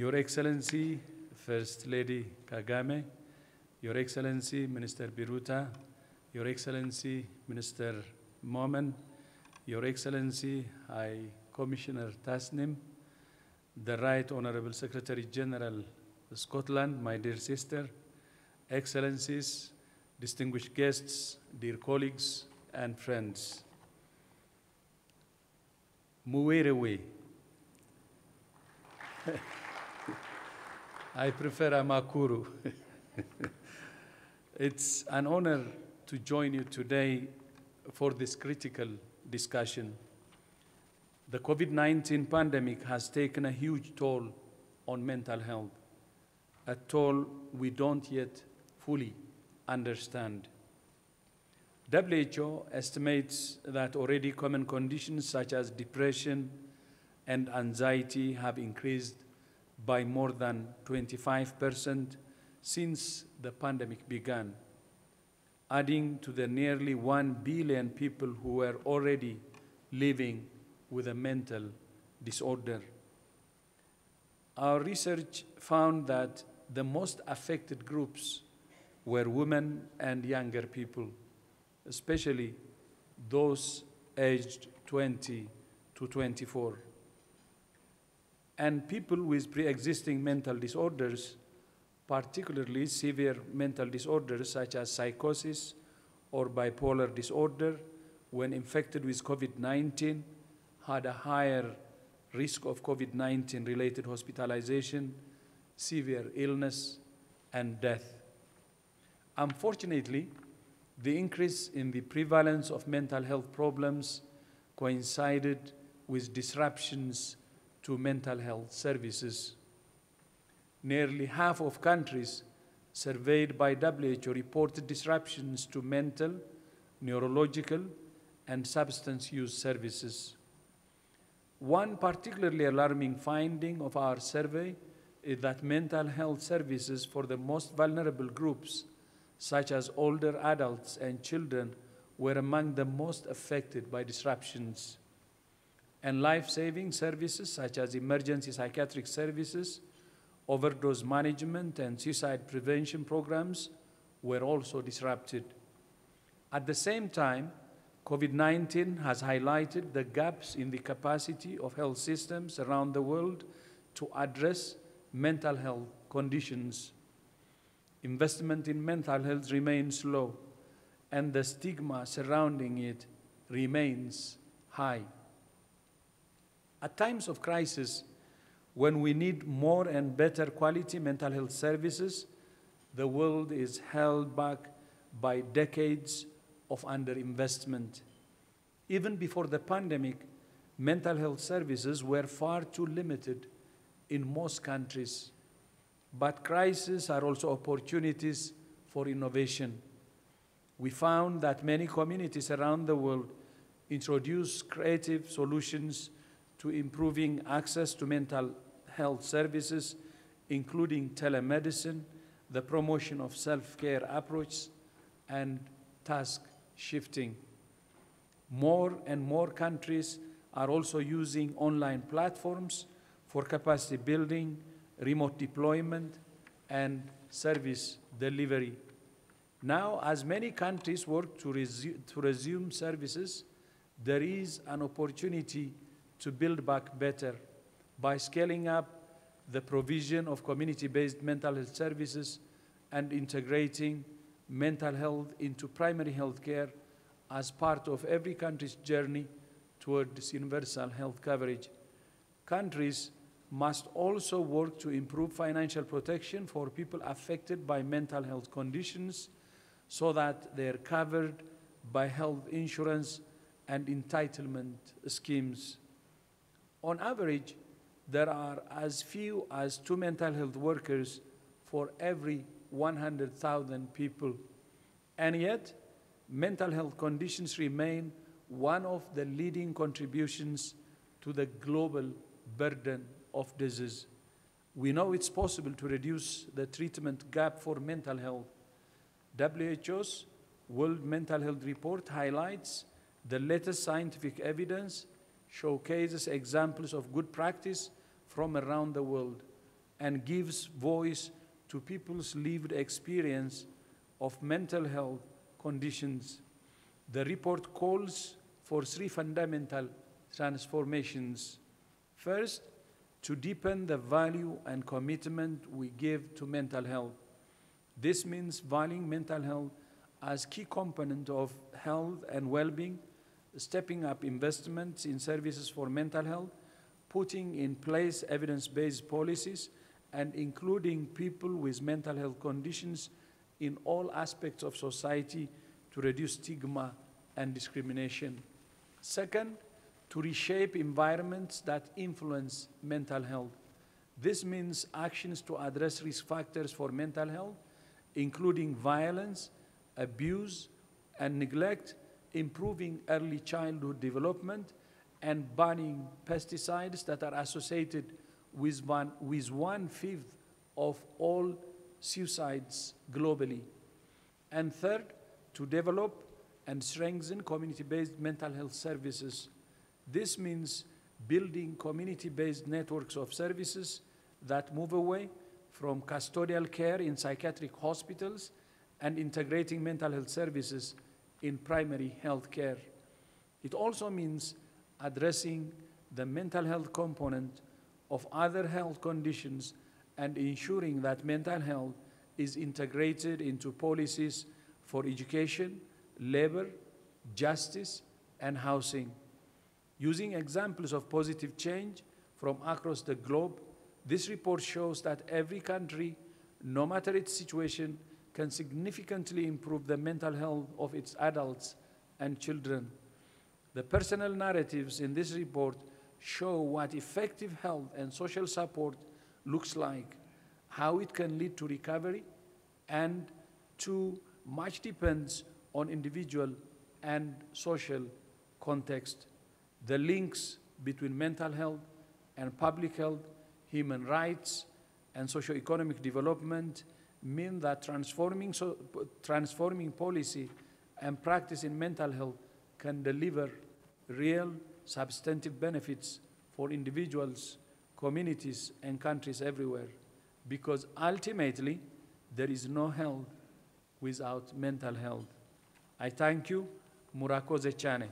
Your Excellency, First Lady Kagame, Your Excellency, Minister Biruta, Your Excellency, Minister Momen, Your Excellency, High Commissioner Tasnim, the Right Honorable Secretary General Scotland, my dear sister, Excellencies, distinguished guests, dear colleagues and friends. Muwerewe. I prefer Amakuru. it's an honor to join you today for this critical discussion. The COVID 19 pandemic has taken a huge toll on mental health, a toll we don't yet fully understand. WHO estimates that already common conditions such as depression and anxiety have increased by more than 25% since the pandemic began, adding to the nearly 1 billion people who were already living with a mental disorder. Our research found that the most affected groups were women and younger people, especially those aged 20 to 24. And people with pre existing mental disorders, particularly severe mental disorders such as psychosis or bipolar disorder, when infected with COVID 19, had a higher risk of COVID 19 related hospitalization, severe illness, and death. Unfortunately, the increase in the prevalence of mental health problems coincided with disruptions to mental health services. Nearly half of countries surveyed by WHO reported disruptions to mental, neurological, and substance use services. One particularly alarming finding of our survey is that mental health services for the most vulnerable groups, such as older adults and children, were among the most affected by disruptions. And life saving services, such as emergency psychiatric services, overdose management, and suicide prevention programs, were also disrupted. At the same time, COVID 19 has highlighted the gaps in the capacity of health systems around the world to address mental health conditions. Investment in mental health remains low, and the stigma surrounding it remains high. At times of crisis, when we need more and better quality mental health services, the world is held back by decades of underinvestment. Even before the pandemic, mental health services were far too limited in most countries. But crises are also opportunities for innovation. We found that many communities around the world introduce creative solutions to improving access to mental health services, including telemedicine, the promotion of self care approach, and task shifting. More and more countries are also using online platforms for capacity building, remote deployment, and service delivery. Now, as many countries work to, resu to resume services, there is an opportunity to build back better by scaling up the provision of community based mental health services and integrating mental health into primary health care as part of every country's journey towards universal health coverage. Countries must also work to improve financial protection for people affected by mental health conditions so that they are covered by health insurance and entitlement schemes. On average, there are as few as two mental health workers for every 100,000 people. And yet, mental health conditions remain one of the leading contributions to the global burden of disease. We know it's possible to reduce the treatment gap for mental health. WHO's World Mental Health Report highlights the latest scientific evidence, showcases examples of good practice from around the world, and gives voice to people's lived experience of mental health conditions. The report calls for three fundamental transformations. First, to deepen the value and commitment we give to mental health. This means valuing mental health as key component of health and well-being, stepping up investments in services for mental health, putting in place evidence-based policies, and including people with mental health conditions in all aspects of society to reduce stigma and discrimination. Second, to reshape environments that influence mental health. This means actions to address risk factors for mental health, including violence, abuse, and neglect, improving early childhood development, and banning pesticides that are associated with one, with one fifth of all suicides globally. And third, to develop and strengthen community-based mental health services. This means building community-based networks of services that move away from custodial care in psychiatric hospitals and integrating mental health services in primary health care. It also means addressing the mental health component of other health conditions and ensuring that mental health is integrated into policies for education, labor, justice, and housing. Using examples of positive change from across the globe, this report shows that every country, no matter its situation, can significantly improve the mental health of its adults and children. The personal narratives in this report show what effective health and social support looks like, how it can lead to recovery, and too much depends on individual and social context. The links between mental health and public health, human rights, and socio-economic development mean that transforming, so, transforming policy and practice in mental health can deliver real substantive benefits for individuals, communities, and countries everywhere. Because ultimately, there is no health without mental health. I thank you, Murakoze Cyane.